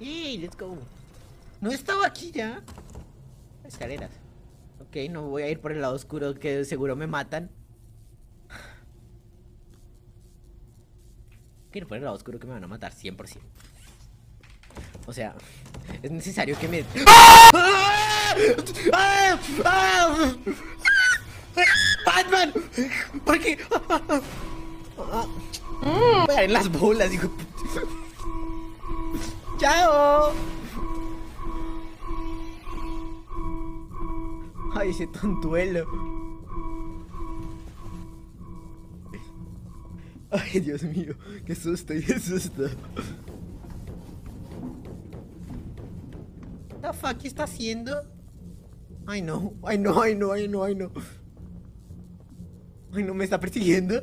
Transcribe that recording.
¡Ey, let's go! No estaba aquí ya. Escaleras. Ok, no voy a ir por el lado oscuro que seguro me matan. Quiero por el lado oscuro que me van a matar 100%. O sea, es necesario que me... ¡Ah! ¡Ah! ¡Batman! ¿Por qué? Voy a dar en las bolas, hijo. ¡Chao! Ay, ese tontuelo. Ay, Dios mío, qué susto, qué susto. The fuck ¿qué está haciendo? Ay no, ay no, ay no, ay no, ay no. Ay no, me está persiguiendo.